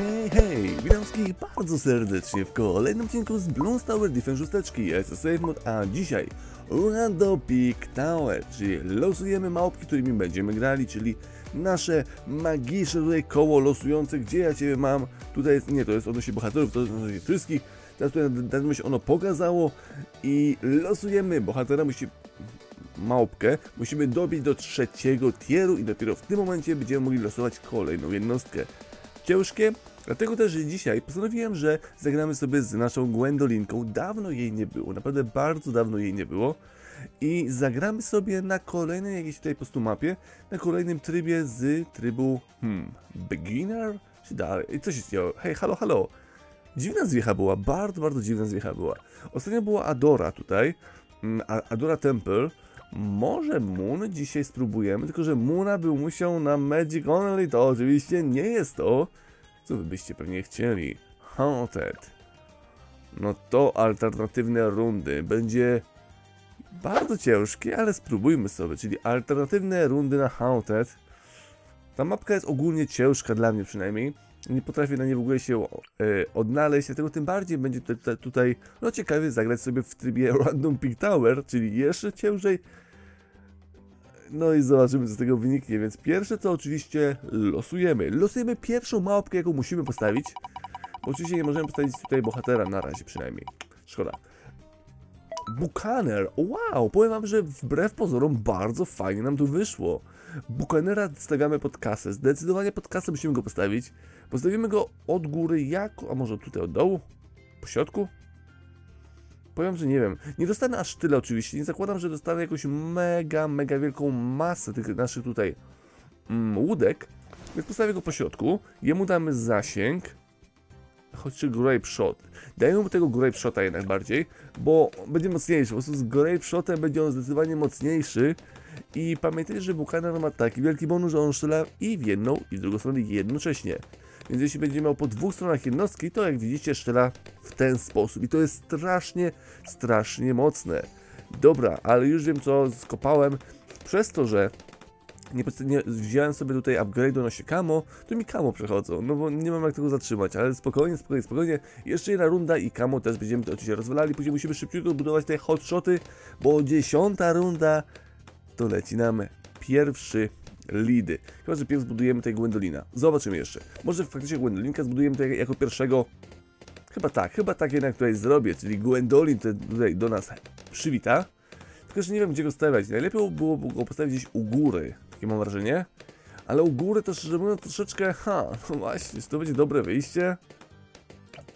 Hej, hej, witam wszystkich bardzo serdecznie w kolejnym odcinku z Bloons Tower Defense 6 SSA Mod, a dzisiaj Rando Peak Tower, czyli losujemy małpki, którymi będziemy grali, czyli nasze magiczne koło losujące, gdzie ja Ciebie mam, tutaj jest, nie, to jest odnośnie bohaterów, to jest odnośnie wszystkich, teraz tutaj na tym się ono pokazało i losujemy, bohatera musi małpkę, musimy dobić do trzeciego tieru i dopiero w tym momencie będziemy mogli losować kolejną jednostkę. Ciężkie. Dlatego też dzisiaj postanowiłem, że zagramy sobie z naszą Gwendolinką. Dawno jej nie było, naprawdę bardzo dawno jej nie było. I zagramy sobie na kolejnej jakiejś tutaj po prostu mapie, na kolejnym trybie z trybu, hmm, beginner? Czy dalej? I co się działo? Hej, halo, halo. Dziwna zwiecha była, bardzo, bardzo dziwna zwiecha była. Ostatnio była Adora tutaj, mm, A- Adora Temple. Może Moon dzisiaj spróbujemy, tylko że Moona by musiał na Magic Only, to oczywiście nie jest to, co wy byście pewnie chcieli. Haunted. No to alternatywne rundy. Będzie bardzo ciężkie, ale spróbujmy sobie, czyli alternatywne rundy na Haunted. Ta mapka jest ogólnie ciężka dla mnie przynajmniej. Nie potrafię na niej w ogóle się e, odnaleźć, dlatego tym bardziej będzie tutaj, tutaj no ciekawie zagrać sobie w trybie Random Peak Tower, czyli jeszcze ciężej. No i zobaczymy co z tego wyniknie, więc pierwsze co oczywiście losujemy. Losujemy pierwszą małpkę jaką musimy postawić, bo oczywiście nie możemy postawić tutaj bohatera na razie przynajmniej. Szkoda. Bukaner, wow, powiem wam, że wbrew pozorom bardzo fajnie nam tu wyszło. Bukanera stawiamy pod kasę, zdecydowanie pod kasę musimy go postawić. Postawimy go od góry jako, a może tutaj od dołu? Po środku? Powiem, że nie wiem. Nie dostanę aż tyle oczywiście, nie zakładam, że dostanę jakąś mega, mega wielką masę tych naszych tutaj mm, łódek. Więc postawię go po środku, jemu damy zasięg, choć grape shot. Dajmy mu tego grape shota jednak bardziej, bo będzie mocniejszy. Po prostu z grape shotem będzie on zdecydowanie mocniejszy. I pamiętajcie, że Buchanan ma taki wielki bonus, że on strzela i w jedną, i w drugą stronę jednocześnie. Więc jeśli będzie miał po dwóch stronach jednostki, to jak widzicie strzela w ten sposób. I to jest strasznie, strasznie mocne. Dobra, ale już wiem co skopałem. Przez to, że nie, nie wziąłem sobie tutaj upgrade'u na się kamo, to mi kamo przechodzą, no bo nie mam jak tego zatrzymać, ale spokojnie, spokojnie, spokojnie. Jeszcze jedna runda i kamo też będziemy to oczywiście rozwalali, później musimy szybciutko budować te hotshoty, bo dziesiąta runda to leci nam pierwszy lidy. Chyba, że pierw zbudujemy tej Gwendolina. Zobaczymy jeszcze. Może faktycznie Gwendolinka zbudujemy tutaj jako pierwszego. Chyba tak, chyba tak jednak tutaj zrobię, czyli Gwendolin tutaj do nas przywita. Tylko, że nie wiem gdzie go stawiać. Najlepiej było go postawić gdzieś u góry, takie mam wrażenie. Ale u góry to szczerze mówiąc troszeczkę, ha, no właśnie, czy to będzie dobre wyjście?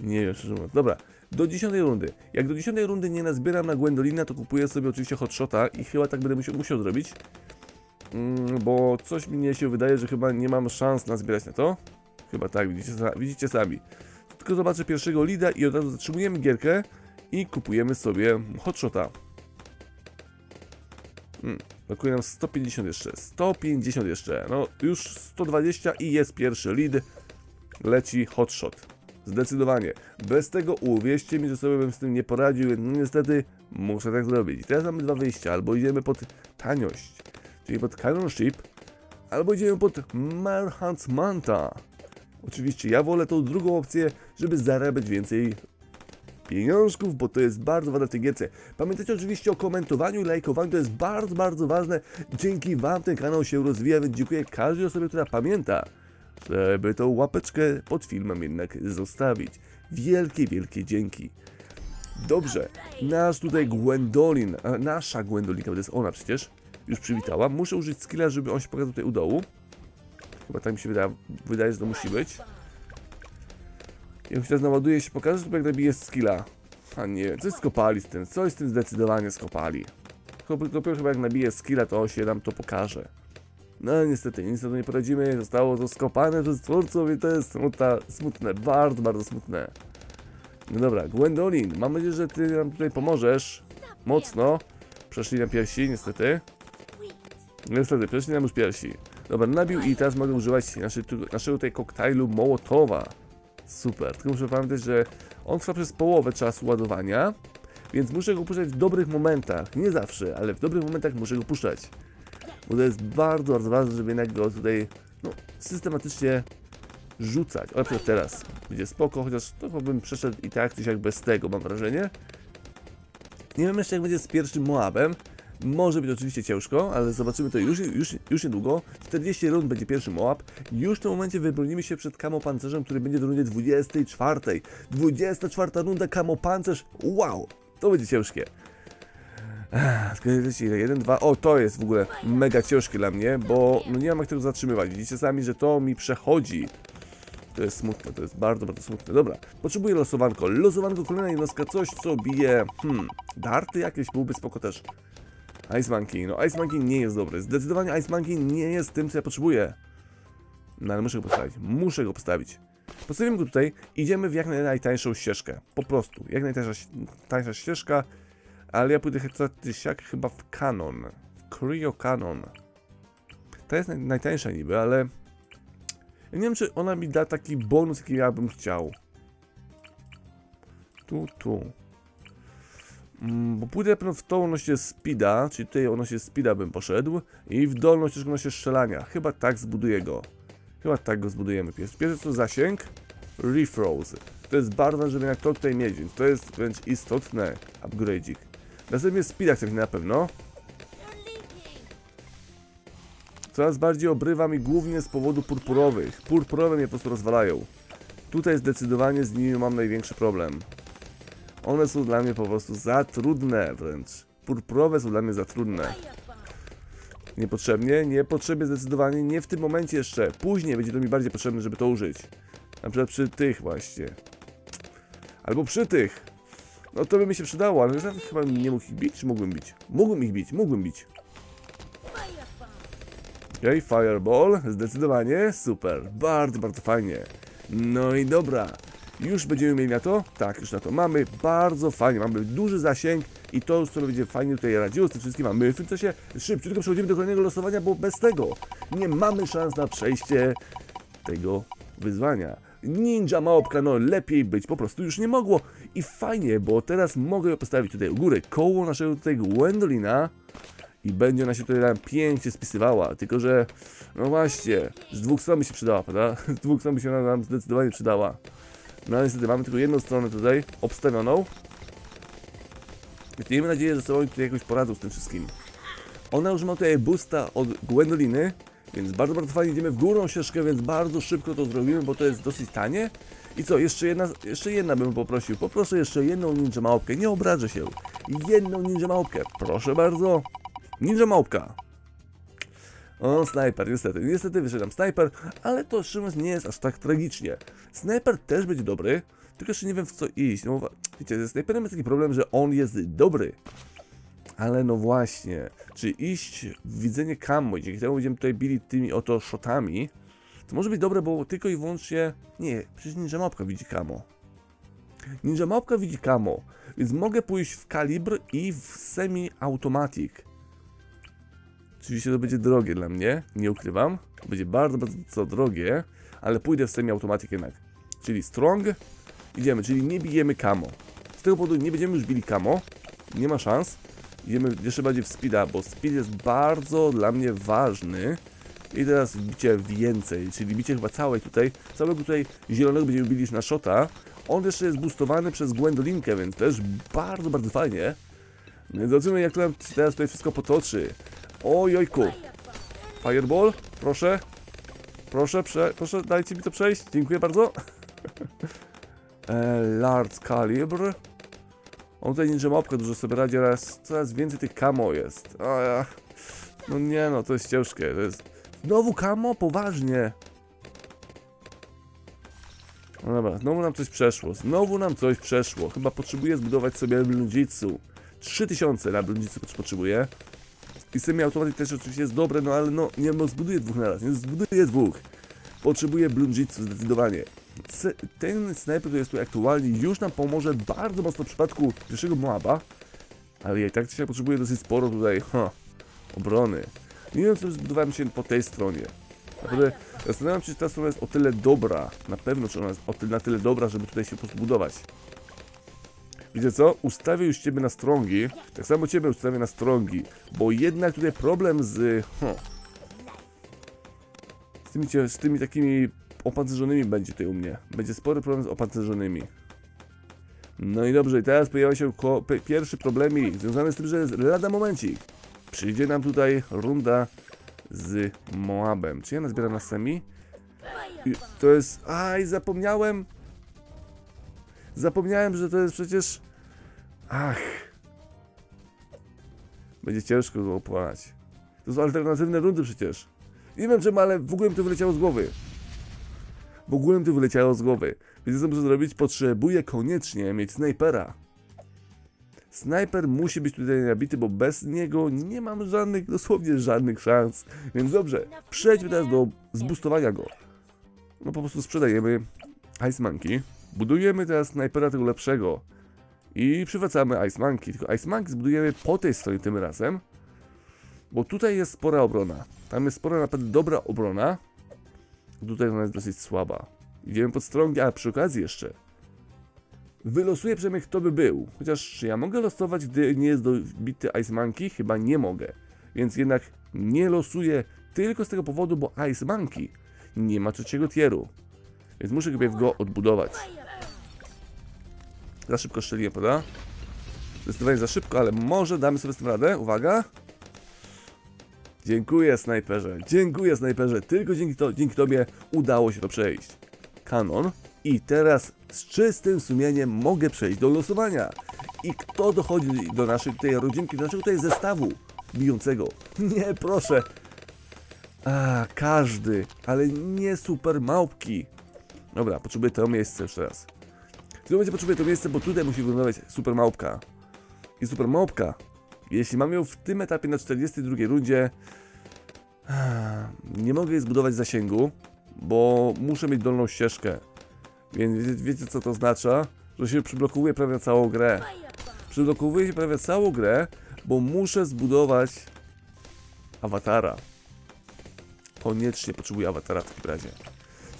Nie wiem, szczerze mówiąc. Dobra, do 10 rundy. Jak do 10 rundy nie nazbieram na Gwendolina, to kupuję sobie oczywiście hotshota i chyba tak będę musiał, musiał zrobić. Mm, bo coś mi się wydaje, że chyba nie mam szans nazbierać na to. Chyba tak, widzicie, widzicie sami. Tylko zobaczę pierwszego lida i od razu zatrzymujemy gierkę i kupujemy sobie hotshota. Hmm, brakuje nam 150 jeszcze. 150 jeszcze. No już 120 i jest pierwszy lead. Leci hotshot. Zdecydowanie. Bez tego uwierzcie mi, że sobie bym z tym nie poradził, no niestety muszę tak zrobić. Teraz mamy dwa wyjścia. Albo idziemy pod taniość, czyli pod Cannon Ship, albo idziemy pod Marhant Manta. Oczywiście ja wolę tą drugą opcję, żeby zarabiać więcej pieniążków, bo to jest bardzo ważne w tej gierce. Pamiętajcie oczywiście o komentowaniu i lajkowaniu, to jest bardzo, bardzo ważne. Dzięki Wam ten kanał się rozwija, więc dziękuję każdej osobie, która pamięta, żeby tą łapeczkę pod filmem jednak zostawić. Wielkie, wielkie dzięki. Dobrze, nasz tutaj Gwendolin, nasza Gwendolinka, to jest ona przecież, już przywitała. Muszę użyć skilla, żeby on się pokazał tutaj u dołu. Chyba tak mi się wydaje, że to musi być. Jak już teraz naładuje się pokaże, to jak nabije skilla. A nie, coś skopali z tym, coś z tym zdecydowanie skopali. Dopiero chyba jak nabije skilla, to się nam to pokaże. No niestety, nic na to nie poradzimy, zostało to skopane przez twórców i to jest smutne, smutne, bardzo, bardzo smutne. No dobra, Gwendolin, mam nadzieję, że ty nam tutaj pomożesz. Mocno. Przeszli na piersi, niestety. Niestety, przeszli nam już piersi. Dobra, nabił i teraz mogę używać naszy, tu, naszego tutaj koktajlu Mołotowa. Super, tylko muszę pamiętać, że on trwa przez połowę czasu ładowania, więc muszę go puszczać w dobrych momentach. Nie zawsze, ale w dobrych momentach muszę go puszczać. Bo to jest bardzo, bardzo ważne, żeby jednak go tutaj no, systematycznie rzucać. O, przykład teraz będzie spoko, chociaż to bym przeszedł i tak czy siak bez tego, mam wrażenie. Nie wiem jeszcze jak będzie z pierwszym Moabem. Może być oczywiście ciężko, ale zobaczymy to już, już, już niedługo. 40 rund będzie pierwszy Moab. Już w tym momencie wybronimy się przed Kamo Pancerzem, który będzie w rundzie 24. 24 runda Kamo Pancerz. Wow! To będzie ciężkie. Skończyć ile? 1, 2. O, to jest w ogóle mega ciężkie dla mnie, bo no nie mam jak tego zatrzymywać. Widzicie sami, że to mi przechodzi. To jest smutne, to jest bardzo, bardzo smutne. Dobra, potrzebuję losowanko. Losowanko, kolejna jednostka, coś co bije... Hmm, darty jakieś byłby spoko też. Ice Monkey, no Ice Monkey nie jest dobry. Zdecydowanie Ice Monkey nie jest tym, co ja potrzebuję. No ale muszę go postawić, muszę go postawić. Postawimy go tutaj, idziemy w jak najtańszą ścieżkę. Po prostu, jak najtańsza tańsza ścieżka. Ale ja pójdę siak chyba w Canon. W Cryo Canon. Ta jest naj, najtańsza niby, ale... Ja nie wiem, czy ona mi da taki bonus, jaki ja bym chciał. Tu, tu. Mm, bo pójdę na w tą odnośnie speeda, czyli tutaj odnośnie speeda bym poszedł i w dolną ścieżkę odnośnie strzelania. Chyba tak zbuduję go. Chyba tak go zbudujemy. Pierwszy, to zasięg, refroze. To jest bardzo ważne, żeby jak to tutaj mieć, więc to jest wręcz istotne upgrade'ik. Następnie speeda chcę na pewno. Coraz bardziej obrywa mi głównie z powodu purpurowych. Purpurowe mnie po prostu rozwalają. Tutaj zdecydowanie z nimi mam największy problem. One są dla mnie po prostu za trudne wręcz. Purpurowe są dla mnie za trudne. Niepotrzebnie, niepotrzebnie zdecydowanie, nie w tym momencie jeszcze. Później będzie to mi bardziej potrzebne, żeby to użyć. Na przykład przy tych właśnie. Albo przy tych. No to by mi się przydało, ale chyba nie mógł ich bić, czy mógłbym bić? Mógłbym ich bić, mógłbym bić. Okej, okay, Fireball, zdecydowanie, super, bardzo, bardzo fajnie. No i dobra, już będziemy mieli na to? Tak, już na to mamy, bardzo fajnie, mamy duży zasięg i to już sobie będzie fajnie tutaj radziło z tym wszystkim, a my w tym czasie szybciutko przechodzimy do kolejnego losowania, bo bez tego nie mamy szans na przejście tego wyzwania. Ninja małpka, no lepiej być po prostu już nie mogło. I fajnie, bo teraz mogę postawić tutaj u góry, koło naszego tutaj Gwendolina i będzie ona się tutaj nam pięknie spisywała, tylko że, no właśnie, z dwóch stron by się przydała, prawda? Z dwóch stron by się ona nam zdecydowanie przydała. No niestety mamy tylko jedną stronę tutaj obstawioną. I miejmy nadzieję, że sobie tutaj jakoś poradzą z tym wszystkim. Ona już ma tutaj boosta od Gwendoliny, więc bardzo, bardzo fajnie idziemy w górną ścieżkę, więc bardzo szybko to zrobimy, bo to jest dosyć tanie. I co, jeszcze jedna, jeszcze jedna bym poprosił. Poproszę jeszcze jedną ninja małpkę, nie obrażę się. Jedną ninja małpkę, proszę bardzo. Ninja małpka. O, snajper, niestety. Niestety wyszedł snajper, ale to szczerze nie jest aż tak tragicznie. Snajper też będzie dobry, tylko jeszcze nie wiem w co iść. No, wiecie, ze snajperem jest taki problem, że on jest dobry. Ale no właśnie, czy iść w widzenie camo, dzięki temu będziemy tutaj bili tymi oto shotami, to może być dobre, bo tylko i wyłącznie... Nie, przecież Ninja Małpka widzi camo. Ninja Małpka widzi camo, więc mogę pójść w kalibr i w semi-automatic. Oczywiście to będzie drogie dla mnie, nie ukrywam. Będzie bardzo, bardzo drogie, ale pójdę w semi-automatic jednak. Czyli strong, idziemy, czyli nie bijemy camo. Z tego powodu nie będziemy już bili camo, nie ma szans. Idziemy jeszcze bardziej w speeda, bo speed jest bardzo dla mnie ważny. I teraz bicie więcej, czyli bicie chyba całej tutaj, całego tutaj zielonego będziemy bili na shota. On jeszcze jest boostowany przez Gwendolinkę, więc też bardzo, bardzo fajnie. Więc zobaczymy jak to nam teraz tutaj wszystko potoczy. Ojojku. Fireball, proszę. Proszę, prze, proszę, dajcie mi to przejść. Dziękuję bardzo. e, large caliber. On tutaj ninja mopkę dużo sobie radzi, oraz coraz więcej tych kamo jest. Ja. No nie no, to jest ciężkie. To jest... Znowu kamo? Poważnie. No dobra, znowu nam coś przeszło. Znowu nam coś przeszło. Chyba potrzebuję zbudować sobie blunjitsu. 3000 na blunjitsu potrzebuję. I semi-automatyk też oczywiście jest dobre, no ale no nie no, zbuduję dwóch na raz, nie zbuduję dwóch. Potrzebuję blunjitsu zdecydowanie. Ten sniper, który jest tu aktualnie, już nam pomoże bardzo mocno w przypadku pierwszego Moaba. Ale ja i tak dzisiaj potrzebuję dosyć sporo tutaj, ha, obrony. Nie wiem, co zbudowałem się po tej stronie. Naprawdę zastanawiam się, czy ta strona jest o tyle dobra, na pewno, czy ona jest na tyle dobra, żeby tutaj się pozbudować. Wiecie co? Ustawię już Ciebie na strongi, tak samo Ciebie ustawię na strongi, bo jednak tutaj problem z... Huh, z, tymi, z tymi takimi opancerzonymi będzie tutaj u mnie. Będzie spory problem z opancerzonymi. No i dobrze, i teraz pojawia się pierwszy problemik związany z tym, że lada momencik. Przyjdzie nam tutaj runda z Moabem. Czy ja nazbieram na semi? I to jest... Aj, zapomniałem! Zapomniałem, że to jest przecież... Ach... Będzie ciężko go opłać. To są alternatywne rundy przecież. Nie wiem czemu, ale w ogóle mi to wyleciało z głowy. W ogóle mi to wyleciało z głowy. Więc co muszę zrobić? Potrzebuję koniecznie mieć snajpera. Snajper musi być tutaj nabity, bo bez niego nie mam żadnych, dosłownie żadnych szans. Więc dobrze, przejdźmy teraz do zbustowania go. No po prostu sprzedajemy Ice Monkey. Budujemy teraz snajpera tego lepszego. I przywracamy Ice Monkey. Tylko Ice Monkey zbudujemy po tej stronie tym razem. Bo tutaj jest spora obrona. Tam jest spora naprawdę dobra obrona. Tutaj ona jest dosyć słaba. Idziemy pod strągi, a przy okazji jeszcze wylosuję przynajmniej kto by był. Chociaż czy ja mogę losować, gdy nie jest dobity Ice Monkey? Chyba nie mogę. Więc jednak nie losuję tylko z tego powodu, bo Ice Monkey nie ma trzeciego tieru. Więc muszę go odbudować. Za szybko strzeliłem, prawda? Zdecydowanie za szybko, ale może damy sobie z tym radę. Uwaga. Dziękuję, snajperze. Dziękuję, snajperze. Tylko dzięki, to, dzięki tobie udało się to przejść. Kanon. I teraz z czystym sumieniem mogę przejść do losowania. I kto dochodzi do naszej tutaj rodzinki, do naszego tutaj zestawu bijącego? Nie, proszę. A, każdy, ale nie super małpki. Dobra, potrzebuję to miejsce jeszcze raz. W tym momencie potrzebuję to miejsce, bo tutaj musi wyglądać super małpka. I super małpka, jeśli mam ją w tym etapie na 42 rundzie, nie mogę jej zbudować zasięgu, bo muszę mieć dolną ścieżkę. Więc wie- wiecie co to oznacza? Że się przyblokowuje prawie całą grę. Przyblokowuje się prawie całą grę, bo muszę zbudować awatara. Koniecznie potrzebuję awatara w takim razie.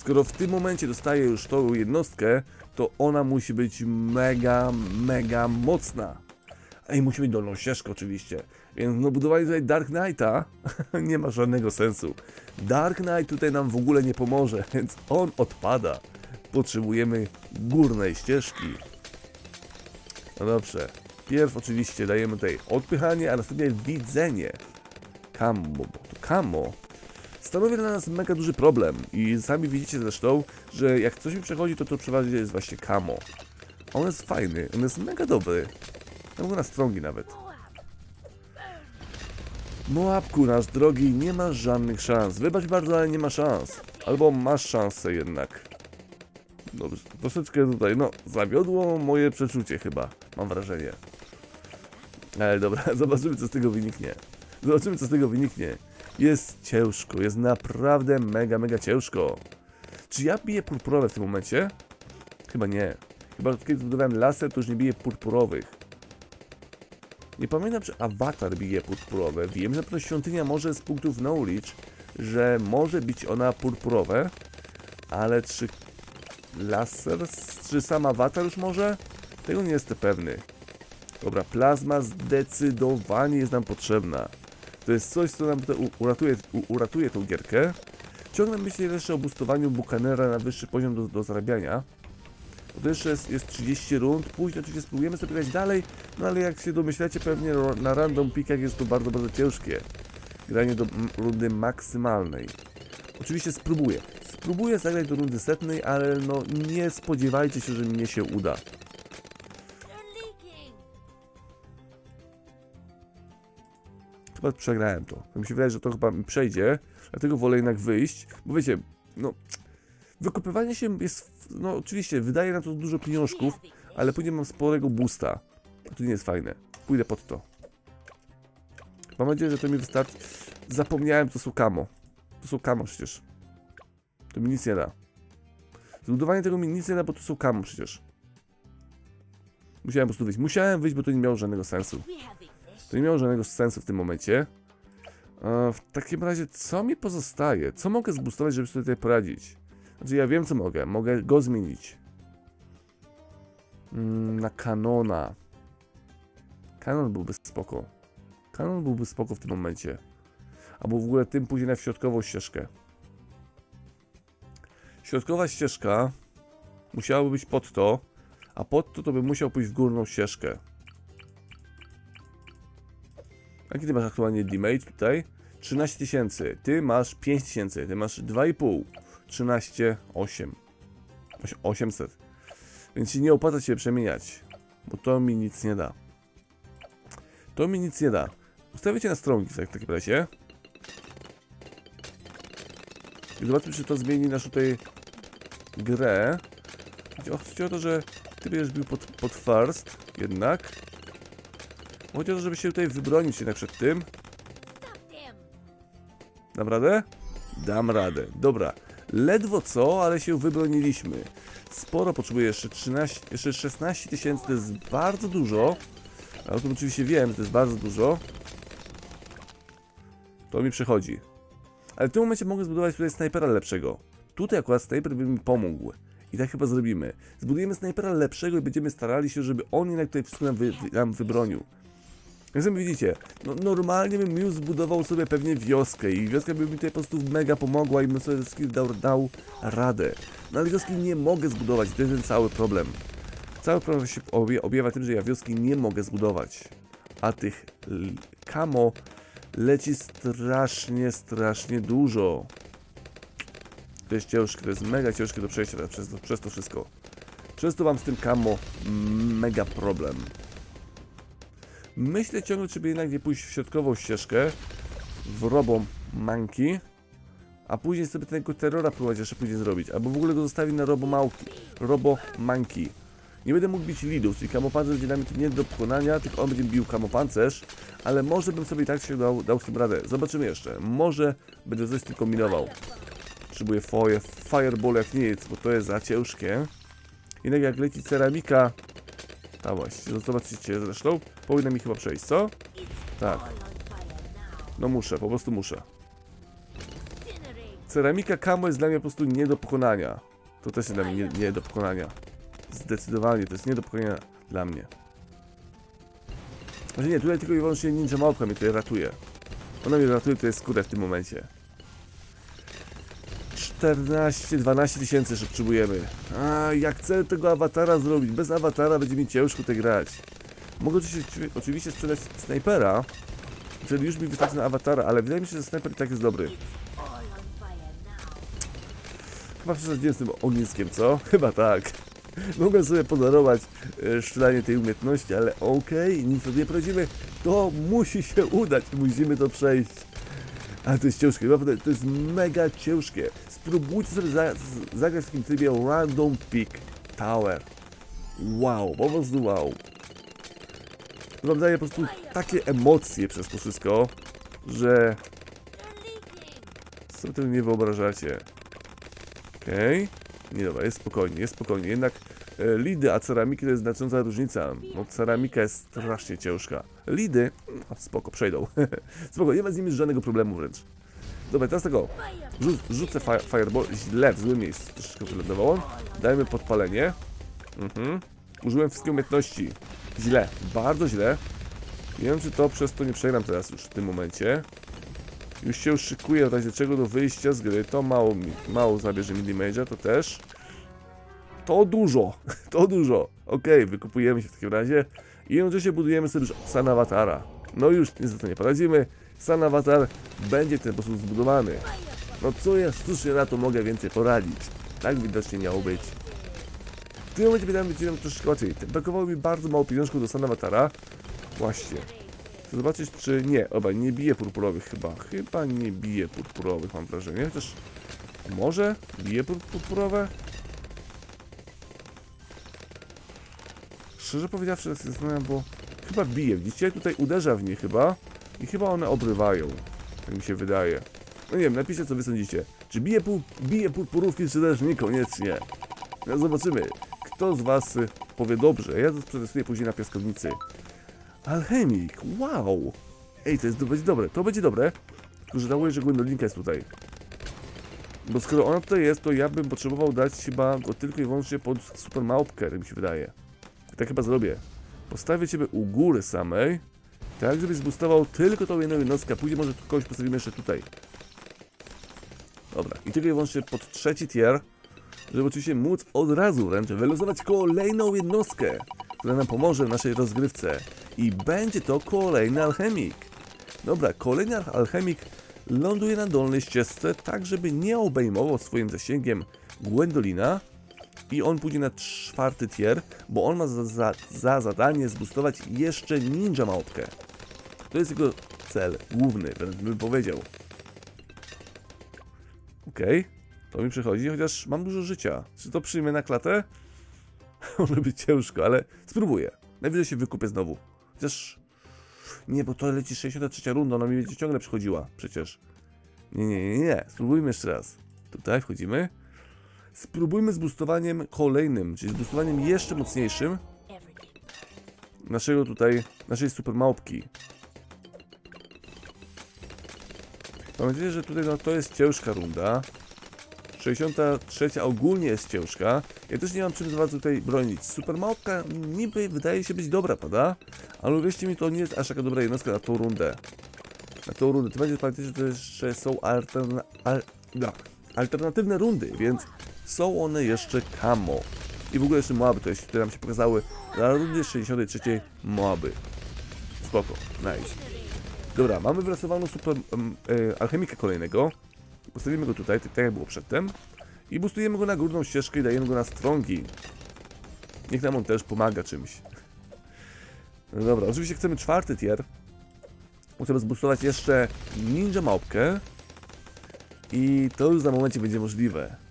Skoro w tym momencie dostaję już tą jednostkę, to ona musi być mega, mega mocna. I musi mieć dolną ścieżkę oczywiście. Więc no budowanie tutaj Dark Knighta nie ma żadnego sensu. Dark Knight tutaj nam w ogóle nie pomoże, więc on odpada. Potrzebujemy górnej ścieżki. No dobrze. Pierw oczywiście dajemy tutaj odpychanie, a następnie widzenie. Kamo, bo to kamo stanowi dla nas mega duży problem i sami widzicie zresztą, że jak coś mi przechodzi, to to przeważnie jest właśnie kamo. On jest fajny, on jest mega dobry. Ja mogę na strągi nawet. Moabku, nasz drogi, nie masz żadnych szans. Wybacz bardzo, ale nie ma szans. Albo masz szansę jednak. Dobrze, troszeczkę tutaj, no, zawiodło moje przeczucie chyba, mam wrażenie. Ale dobra, zobaczymy co z tego wyniknie. Zobaczymy co z tego wyniknie. Jest ciężko, jest naprawdę mega, mega ciężko. Czy ja biję purpurowe w tym momencie? Chyba nie. Chyba że kiedy zbudowałem laser, to już nie biję purpurowych. Nie pamiętam, czy awatar bije purpurowe. Wiem, że to świątynia może z punktów knowledge, że może bić ona purpurowe, ale czy laser, czy sam awatar już może? Tego nie jestem pewny. Dobra, plazma zdecydowanie jest nam potrzebna. To jest coś, co nam uratuje, uratuje tą gierkę. Ciągle myślę jeszcze o boostowaniu Buchanera na wyższy poziom do, do zarabiania. To jeszcze jest, jest 30 rund, później oczywiście spróbujemy sobie grać dalej, no ale jak się domyślacie pewnie na random pickach jest to bardzo, bardzo ciężkie. Granie do rundy maksymalnej. Oczywiście spróbuję. Spróbuję zagrać do rundy setnej, ale no nie spodziewajcie się, że mnie się uda. Chyba przegrałem to. Mi się wydaje, że to chyba przejdzie, dlatego wolę jednak wyjść, bo wiecie, no, wykupywanie się jest, no oczywiście, wydaje na to dużo pieniążków, ale później mam sporego boosta. To nie jest fajne. Pójdę pod to. Mam nadzieję, że to mi wystarczy. Zapomniałem, to są kamo. To są kamo przecież. To mi nic nie da. Zbudowanie tego mi nic nie da, bo to są kamo przecież. Musiałem po prostu wyjść. Musiałem wyjść, bo to nie miało żadnego sensu. To nie miało żadnego sensu w tym momencie. E, w takim razie, co mi pozostaje? Co mogę zbustować, żeby sobie tutaj poradzić? Znaczy, ja wiem, co mogę. Mogę go zmienić. Mm, na kanona. Kanon byłby spoko. Kanon byłby spoko w tym momencie. Albo w ogóle tym później na środkową ścieżkę. Środkowa ścieżka musiałaby być pod to, a pod to to bym musiał pójść w górną ścieżkę. Jaki ty masz aktualnie damage tutaj? 13 tysięcy. Ty masz 5 tysięcy. Ty masz 2,5. 13, 8. 800. Więc się nie opłaca się przemieniać, bo to mi nic nie da. To mi nic nie da. Ustawię cię na stronki w takim razie. I zobaczmy, czy to zmieni naszą tutaj grę. Chodzi o to, że ty będziesz bił pod, pod first, jednak. Chodzi o to, żeby się tutaj wybronić jednak przed tym. Dam radę? Dam radę. Dobra. Ledwo co, ale się wybroniliśmy. Sporo potrzebuję jeszcze 13, jeszcze 16 tysięcy, to jest bardzo dużo. Ale o tym oczywiście wiem, że to jest bardzo dużo. To mi przychodzi. Ale w tym momencie mogę zbudować tutaj snajpera lepszego. Tutaj akurat snajper by mi pomógł. I tak chyba zrobimy. Zbudujemy snajpera lepszego i będziemy starali się, żeby on jednak tutaj wszystko nam, wy- nam wybronił. Sami widzicie, no normalnie bym już zbudował sobie pewnie wioskę i wioska by mi tutaj po prostu mega pomogła i bym sobie wszystkim dał, dał radę. No ale wioski nie mogę zbudować, to jest ten cały problem. Cały problem się obie, objawa tym, że ja wioski nie mogę zbudować. A tych kamo leci strasznie, strasznie dużo. To jest ciężkie, to jest mega ciężkie do przejścia przez, przez to wszystko. Przez to mam z tym kamo mega problem. Myślę ciągle, czy by jednak nie pójść w środkową ścieżkę, w robą manki, a później sobie tego terrora próbować jeszcze później zrobić, albo w ogóle go zostawić na robo małki, robo manki. Nie będę mógł bić lidów, czyli kamopancerz tu nie do pokonania, tylko on będzie bił kamopancerz, ale może bym sobie i tak się dał, dał z tym radę. Zobaczymy jeszcze. Może będę coś tylko minował. Potrzebuję fire, fireball jak nic, bo to jest za ciężkie. Jednak jak leci ceramika, ta właśnie, no zobaczycie zresztą, powinna mi chyba przejść, co? Tak, no muszę, po prostu muszę. Ceramika Kamo jest dla mnie po prostu nie do pokonania. To też jest dla mnie nie, nie do pokonania. Zdecydowanie, to jest nie do pokonania dla mnie. Znaczy nie, tutaj tylko i wyłącznie Ninja Małpka mnie tutaj ratuje. Ona mnie ratuje tutaj skórę w tym momencie. 14-12 tysięcy jeszcze potrzebujemy. A, jak chcę tego awatara zrobić, bez awatara będzie mi ciężko tutaj grać. Mogę oczywiście, sprzedać snajpera, wtedy już mi wystarczy na awatara, ale wydaje mi się, że snajper i tak jest dobry. Chyba przesadziłem z tym ogniskiem, co? Chyba tak. Mogę sobie podarować e, strzelanie tej umiejętności, ale okej, nic sobie nie poradzimy. To musi się udać, musimy to przejść. Ale to jest ciężkie, naprawdę to jest mega ciężkie. Spróbujcie sobie za, zagrać w takim trybie Random Peak Tower. Wow, po prostu wow. To wam daje po prostu takie emocje przez to wszystko, że sobie tego nie wyobrażacie. Okej. Nie dobra, jest spokojnie, jest spokojnie. Jednak lidy, a ceramiki to jest znacząca różnica. No ceramika jest strasznie ciężka. Lidy, spoko, przejdą. spoko, nie ma z nimi żadnego problemu wręcz. Dobra, teraz tego. Rzu rzucę fi fireball. Źle, w złym miejscu troszeczkę wylądowało. Dajmy podpalenie. Mhm. Użyłem wszystkie umiejętności. Źle, bardzo źle. Nie wiem, czy to przez to nie przegram teraz już w tym momencie. Już się szykuję w razie czego do wyjścia z gry. To mało, mało zabierze mi damage'a, to też. To dużo, to dużo. Okej, wykupujemy się w takim razie. I jednocześnie budujemy sobie już San Awatara. No już niestety nie poradzimy. San Awatar będzie w ten sposób zbudowany. No co ja sztucznie na to mogę więcej poradzić? Tak widocznie miało być. W tym momencie będę będzie nam troszeczkę łatwiej. Brakowało mi bardzo mało pieniążków do San Awatara. Właśnie. Chcę zobaczyć czy... Nie, oba, nie bije purpurowych chyba. Chyba nie bije purpurowych mam wrażenie. Chociaż... Może? Bije pur purpurowe? Szczerze powiedziawszy, teraz się zastanawiam, bo... Chyba bije. Widzicie? Tutaj uderza w nie chyba. I chyba one obrywają. Tak mi się wydaje. No nie wiem, napiszcie co wy sądzicie. Czy bije, pół, bije purpurówki, czy też niekoniecznie? No zobaczymy. Kto z was y, powie dobrze? Ja to przetestuję później na piaskownicy. Alchemik, wow! Ej, to jest, to będzie dobre, to będzie dobre. Tylko, że żałuję, że Gwendolinka jest tutaj. Bo skoro ona tutaj jest, to ja bym potrzebował dać chyba go tylko i wyłącznie pod super małpkę, tak mi się wydaje. Tak chyba zrobię. Postawię ciebie u góry samej, tak żebyś zbustował tylko tą jedną jednostkę, później może kogoś postawimy jeszcze tutaj. Dobra, i tylko i wyłącznie pod trzeci tier, żeby oczywiście móc od razu wręcz wylosować kolejną jednostkę, która nam pomoże w naszej rozgrywce. I będzie to kolejny alchemik. Dobra, kolejny al- alchemik ląduje na dolnej ścieżce, tak żeby nie obejmował swoim zasięgiem Gwendolina. I on pójdzie na czwarty tier, bo on ma za, za, za zadanie zbustować jeszcze ninja małpkę. To jest jego cel główny, bym powiedział. Okej, to mi przychodzi, chociaż mam dużo życia. Czy to przyjmę na klatę? Może być ciężko, ale spróbuję. Najwyżej się wykupię znowu. Chociaż... Nie, bo to leci 63 runda, ona mi będzie ciągle przychodziła, przecież. Nie, nie, nie, nie. Spróbujmy jeszcze raz. Tutaj wchodzimy. Spróbujmy z boostowaniem kolejnym, czyli z boostowaniem jeszcze mocniejszym naszego tutaj, naszej super małpki. Mam nadzieję, że tutaj no, to jest ciężka runda. 63 ogólnie jest ciężka. Ja też nie mam czym za tutaj bronić. Super małpka niby wydaje się być dobra, pada? Ale uwierzcie mi, to nie jest aż taka dobra jednostka na tą rundę. Na tą rundę. Tym bardziej pamiętajcie, że to jeszcze są alterna al no, alternatywne rundy, więc są one jeszcze kamo. I w ogóle jeszcze Moaby, to jest, które nam się pokazały na rundzie 63 Moaby. Spoko, nice. Dobra, mamy wylosowaną super um, e, kolejnego. Postawimy go tutaj, tak tak jak było przedtem. I boostujemy go na górną ścieżkę i dajemy go na strongi. Niech nam on też pomaga czymś. No dobra, oczywiście chcemy czwarty tier. Chcemy zboostować jeszcze ninja małpkę. I to już za momencie będzie możliwe.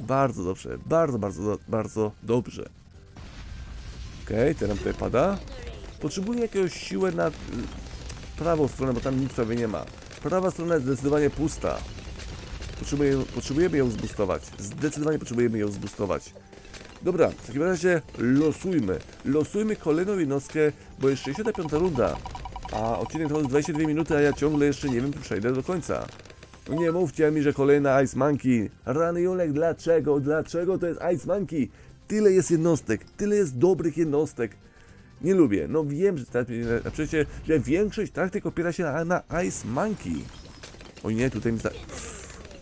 Bardzo dobrze, bardzo, bardzo, bardzo dobrze. Okej, okay, nam tutaj pada. Potrzebuję jakiegoś siłę na y, prawą stronę, bo tam nic prawie nie ma. Prawa strona jest zdecydowanie pusta. Potrzebuję, potrzebujemy ją zboostować. Zdecydowanie potrzebujemy ją zboostować. Dobra, w takim razie losujmy. Losujmy kolejną jednostkę, bo jest 65 runda. A odcinek już 22 minuty, a ja ciągle jeszcze nie wiem, czy przejdę do końca. Nie mówcie mi, że kolejna Ice Monkey. Rany Julek, dlaczego? Dlaczego to jest Ice Monkey? Tyle jest jednostek, tyle jest dobrych jednostek. Nie lubię. No wiem, że tak, a przecież, że większość taktyk opiera się na, na Ice Monkey. O nie, tutaj mi za...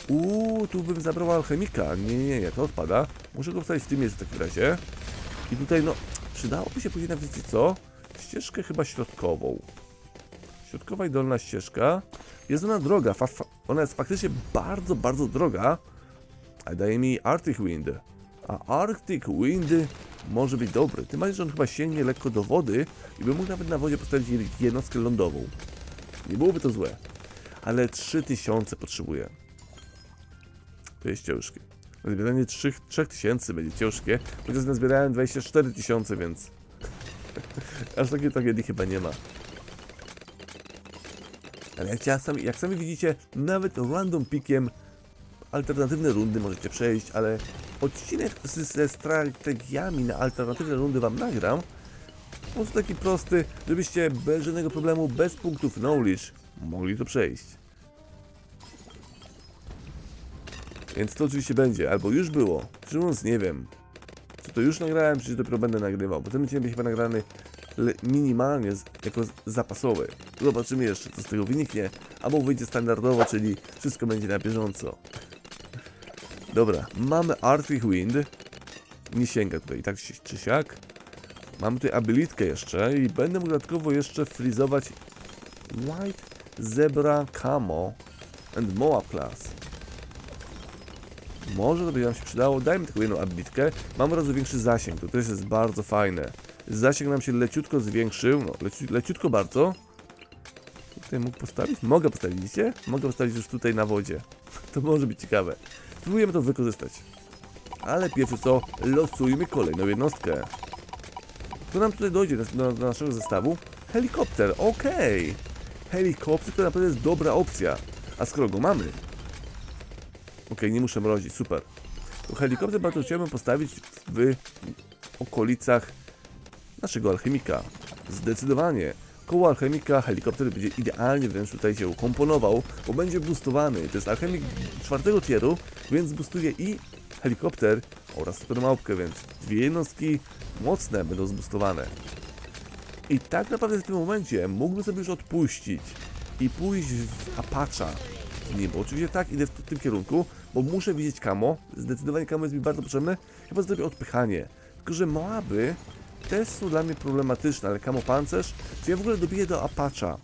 Uuu, tu bym zabrał alchemika. Nie, nie, nie, to odpada. Muszę go wstawić w tym miejscu w takim razie. I tutaj, no, przydałoby się później, nawet, co? Ścieżkę chyba środkową. Środkowa i dolna ścieżka. Jest ona droga, fa, ona jest faktycznie bardzo, bardzo droga, ale daje mi Arctic Wind. A Arctic Wind może być dobry. Tym bardziej, że on chyba sięgnie lekko do wody i by mógł nawet na wodzie postawić jednostkę lądową. Nie byłoby to złe. Ale 3000 potrzebuję. To jest ciężkie. Zbieranie 3, 3000 będzie ciężkie, chociaż nazbierałem 24 tysiące, więc aż takiej tragedii chyba nie ma. Ale jak, ja sami, jak sami widzicie, nawet random pickiem alternatywne rundy możecie przejść, ale odcinek ze strategiami na alternatywne rundy wam nagram. Po prostu taki prosty, żebyście bez żadnego problemu, bez punktów knowledge mogli to przejść. Więc to oczywiście będzie, albo już było. Szczerze mówiąc, nie wiem. Czy to już nagrałem, czy dopiero będę nagrywał. Potem będzie będzie chyba nagrany minimalnie jako zapasowy. Zobaczymy jeszcze, co z tego wyniknie. Albo wyjdzie standardowo, czyli wszystko będzie na bieżąco. Dobra, mamy Arctic Wind. Nie sięga tutaj, tak czy- siak. Mamy tutaj abilitkę jeszcze i będę mógł dodatkowo jeszcze frizować White Zebra Camo and Moab Class. Może to by nam się przydało. Dajmy tylko jedną abilitkę. Mam razu większy zasięg, to też jest bardzo fajne. Zasięg nam się leciutko zwiększył, no leci, leciutko bardzo. Tutaj mógł postawić? Mogę postawić, widzicie? Mogę postawić już tutaj na wodzie. To może być ciekawe. Spróbujemy to wykorzystać. Ale pierwsze co, losujmy kolejną jednostkę. Kto nam tutaj dojdzie do, do, naszego zestawu? Helikopter, okej. Helikopter to naprawdę jest dobra opcja. A skoro go mamy, Okej, nie muszę mrozić, super. To helikopter bardzo chciałbym postawić w okolicach naszego alchemika. Zdecydowanie. Koło alchemika helikopter będzie idealnie wręcz tutaj się ukomponował, bo będzie boostowany. To jest alchemik czwartego tieru, więc boostuje i helikopter oraz super małpkę, więc dwie jednostki mocne będą zboostowane. I tak naprawdę w tym momencie mógłbym sobie już odpuścić i pójść w Apacha nim. Bo oczywiście tak, idę w tym kierunku, bo muszę widzieć kamo. Zdecydowanie kamo jest mi bardzo potrzebne. Chyba zrobię odpychanie. Tylko, że Moaby też są dla mnie problematyczne, ale kamo pancerz, czy ja w ogóle dobiję do Apacha?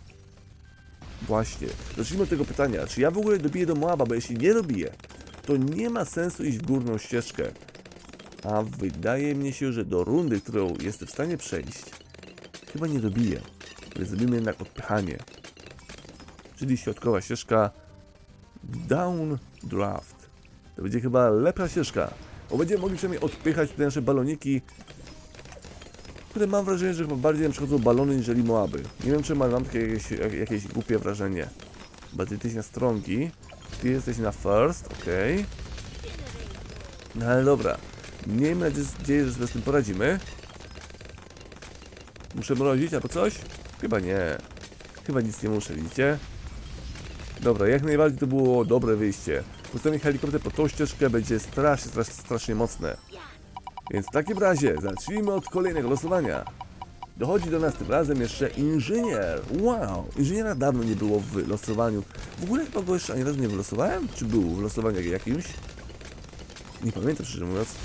Właśnie. Zacznijmy od tego pytania. Czy ja w ogóle dobiję do Moaba? Bo jeśli nie dobiję, to nie ma sensu iść w górną ścieżkę. A wydaje mi się, że do rundy, którą jestem w stanie przejść, chyba nie dobiję. Ale zrobimy jednak odpychanie. Czyli środkowa ścieżka Down Draft. To będzie chyba lepsza ścieżka. Bo będziemy mogli przynajmniej odpychać te nasze baloniki, które mam wrażenie, że bardziej nam przychodzą balony niżeli Moaby. Nie wiem, czy mam takie jakieś, jak- jakieś głupie wrażenie. Bo ty jesteś na strongi, ty jesteś na first, okej. No ale dobra. Miejmy nadzieję, że sobie z tym poradzimy. Muszę mrozić albo coś? Chyba nie. Chyba nic nie muszę, widzicie? Dobra, jak najbardziej to było dobre wyjście. Postawienie helikopter po tą ścieżkę będzie strasznie, strasznie, strasznie mocne. Więc w takim razie zacznijmy od kolejnego losowania. Dochodzi do nas tym razem jeszcze inżynier. Wow, inżyniera dawno nie było w losowaniu. W ogóle chyba go jeszcze ani razu nie wylosowałem? Czy był w losowaniu jak- jakimś? Nie pamiętam szczerze mówiąc.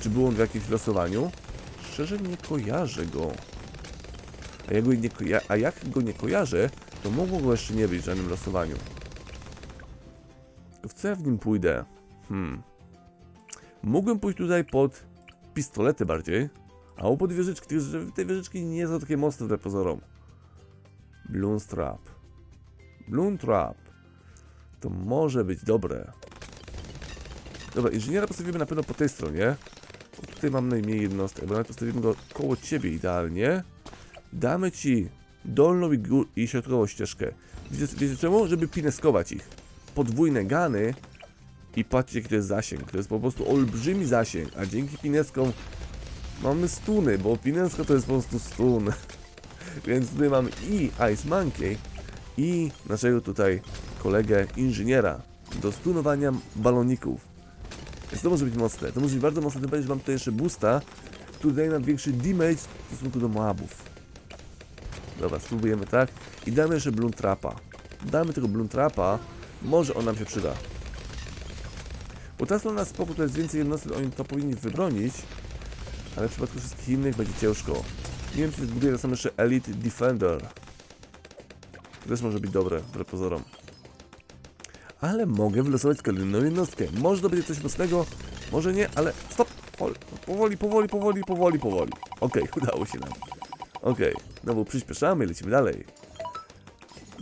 Czy był on w jakimś losowaniu? Szczerze nie kojarzę go. A jak go nie, koja- a jak go nie kojarzę, to mogło go jeszcze nie być w żadnym losowaniu. W co ja w nim pójdę? Hmm. Mógłbym pójść tutaj pod pistolety bardziej, albo pod wieżyczki, że te wieżyczki nie są takie mocne wbrew pozorom. Bloon Trap. Bloon Trap. To może być dobre. Dobra, inżyniera postawimy na pewno po tej stronie. Bo tutaj mam najmniej jednostek, bo nawet postawimy go koło ciebie idealnie. Damy ci dolną i, i środkową ścieżkę. Wiecie, wiecie czemu? Żeby pineskować ich. Podwójne gany i patrzcie jaki to jest zasięg. To jest po prostu olbrzymi zasięg, a dzięki pineskom mamy stuny, bo pinesko to jest po prostu stun. Więc tutaj mamy i Ice Monkey i naszego tutaj kolegę inżyniera do stunowania baloników. Więc to może być mocne. To może być bardzo mocne, tym bardziej, że mam tutaj jeszcze boosta, który daje nam większy damage w stosunku do Moabów. Dobra, spróbujemy tak. I damy jeszcze Bloom Trapa. Damy tego Bloom Trapa, może on nam się przyda. Bo ta strona spoko to jest więcej jednostek, oni to powinni wybronić, ale w przypadku wszystkich innych będzie ciężko. Nie wiem, czy zbuduję sam jeszcze Elite Defender. To też może być dobre, wbrew pozorom. Ale mogę wylosować kolejną jednostkę. Może to będzie coś mocnego, może nie, ale stop! Powoli, powoli, powoli, powoli, powoli. Okej, udało się nam. Okej, znowu przyspieszamy, lecimy dalej.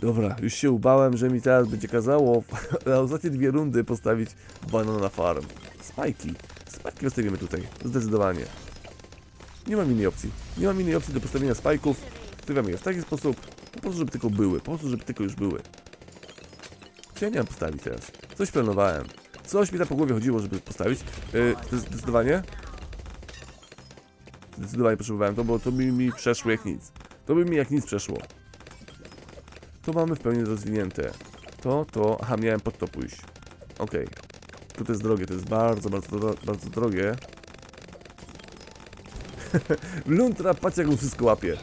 Dobra, już się ubałem, że mi teraz będzie kazało na ostatnie dwie rundy postawić Banana Farm. Spajki. Spajki zostawimy tutaj, zdecydowanie. Nie mam innej opcji. Nie mam innej opcji do postawienia spajków. Stawiamy je w taki sposób, po prostu, żeby tylko były, po prostu, żeby tylko już były. Co ja nie mam postawić teraz? Coś planowałem. Coś mi tam po głowie chodziło, żeby postawić. Yy, zdecydowanie? Zdecydowanie potrzebowałem to, bo to by mi przeszło jak nic. To by mi jak nic przeszło. To mamy w pełni rozwinięte. To, to... Aha, miałem pod to pójść. Okej. Tu to jest drogie, to jest bardzo, bardzo, bardzo drogie. Luntra, patrz jak on wszystko łapie.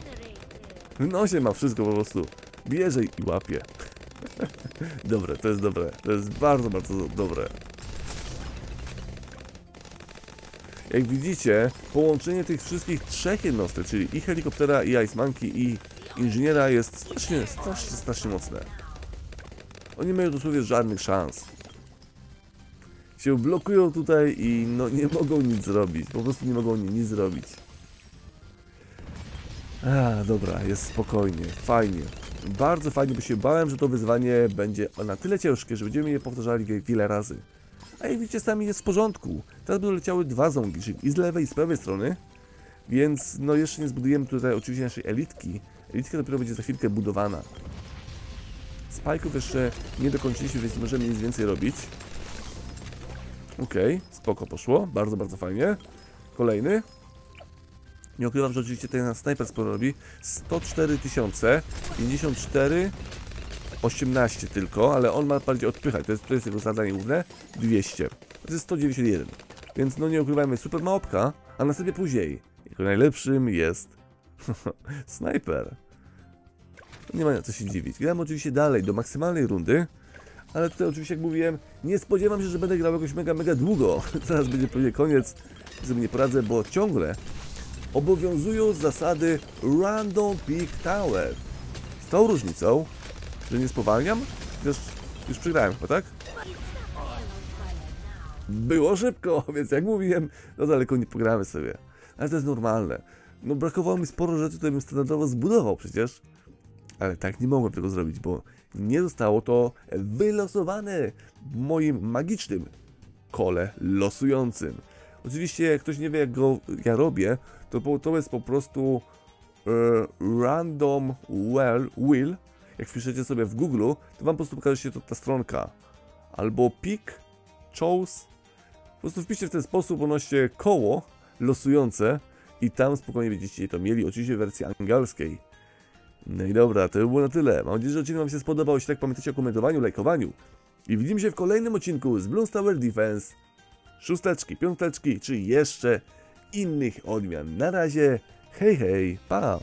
W nosie ma wszystko po prostu. Bierze i łapie. dobre, to jest dobre. To jest bardzo, bardzo do- dobre. Jak widzicie, połączenie tych wszystkich trzech jednostek, czyli i helikoptera, i Ice Monkey, i inżyniera jest strasznie, strasznie, strasznie mocne. Oni mają dosłownie żadnych szans. Się blokują tutaj i no nie mogą nic zrobić. Po prostu nie mogą nic zrobić. A, dobra, jest spokojnie, fajnie. Bardzo fajnie, bo się bałem, że to wyzwanie będzie na tyle ciężkie, że będziemy je powtarzali wie- wiele razy. A jak widzicie, sami jest w porządku. Teraz będą leciały dwa zągi, czyli i z lewej, i z prawej strony. Więc no jeszcze nie zbudujemy tutaj oczywiście naszej elitki. Elitka dopiero będzie za chwilkę budowana. Spajków jeszcze nie dokończyliśmy, więc możemy nic więcej robić. Okej, spoko poszło, bardzo, bardzo fajnie. Kolejny. Nie ukrywam, że oczywiście ten snajper sporo robi. 104 tysiące, 54, 18 tylko, ale on ma bardziej odpychać, to jest, to jest jego zadanie główne. 200, to jest 191. Więc no nie ukrywajmy, super małpka, a następnie później, jako najlepszym jest snajper. Nie ma co się dziwić. Gramy oczywiście dalej do maksymalnej rundy, ale tutaj oczywiście jak mówiłem, nie spodziewam się, że będę grał jakoś mega, mega długo. Zaraz będzie pewnie koniec, sobie nie poradzę, bo ciągle obowiązują zasady Random Peak Tower. Z tą różnicą, że nie spowalniam, chociaż już przegrałem chyba, tak? Było szybko, więc jak mówiłem, no daleko nie pogramy sobie. Ale to jest normalne. No brakowało mi sporo rzeczy, które bym standardowo zbudował przecież. Ale tak nie mogłem tego zrobić, bo nie zostało to wylosowane w moim magicznym kole losującym. Oczywiście, jak ktoś nie wie, jak go ja robię, to to jest po prostu e, random well, will. Jak wpiszecie sobie w Google, to wam po prostu pokaże się to ta stronka. Albo pick, chose. Po prostu wpiszcie w ten sposób, unoście koło losujące i tam spokojnie będziecie to mieli, oczywiście w wersji angielskiej. No i dobra, to by było na tyle. Mam nadzieję, że odcinek Wam się spodobał. Jeśli tak, pamiętajcie o komentowaniu, lajkowaniu. I widzimy się w kolejnym odcinku z Bloons Tower Defense. Szósteczki, piąteczki, czy jeszcze innych odmian. Na razie, hej hej, pa!